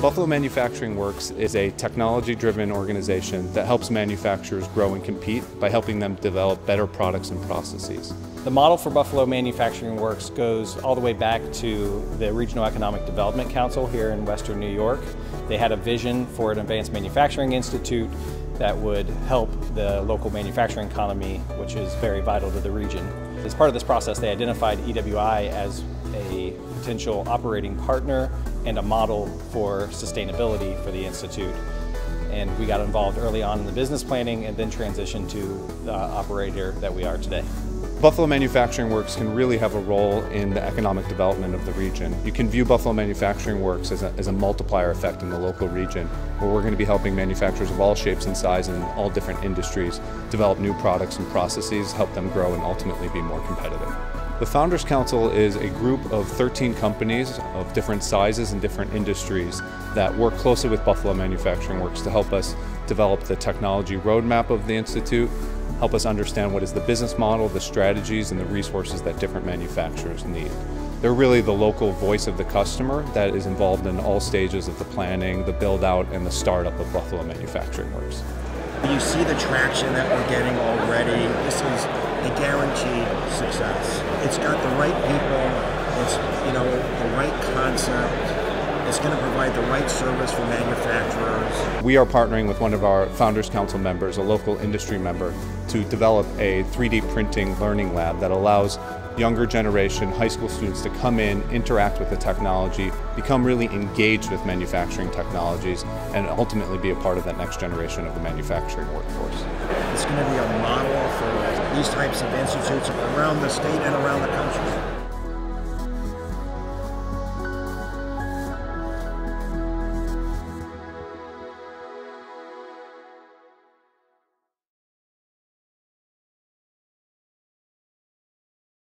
Buffalo Manufacturing Works is a technology driven organization that helps manufacturers grow and compete by helping them develop better products and processes. The model for Buffalo Manufacturing Works goes all the way back to the Regional Economic Development Council here in Western New York. They had a vision for an advanced manufacturing institute that would help the local manufacturing economy, which is very vital to the region. As part of this process, they identified EWI as a potential operating partner and a model for sustainability for the Institute. And we got involved early on in the business planning and then transitioned to the operator that we are today. Buffalo Manufacturing Works can really have a role in the economic development of the region. You can view Buffalo Manufacturing Works as a, as a multiplier effect in the local region, where we're going to be helping manufacturers of all shapes and sizes in all different industries develop new products and processes, help them grow, and ultimately be more competitive. The Founders Council is a group of 13 companies of different sizes and different industries that work closely with Buffalo Manufacturing Works to help us develop the technology roadmap of the Institute, help us understand what is the business model, the strategies, and the resources that different manufacturers need. They're really the local voice of the customer that is involved in all stages of the planning, the build out, and the startup of Buffalo Manufacturing Works. You see the traction that we're getting already. This is a guaranteed success. It's got the right people, it's you know the right concept, it's going to provide the right service for manufacturers. We are partnering with one of our Founders Council members, a local industry member, to develop a 3D printing learning lab that allows younger generation high school students to come in, interact with the technology, become really engaged with manufacturing technologies, and ultimately be a part of that next generation of the manufacturing workforce. It's going to be a model for these types of institutes around the state and around the country.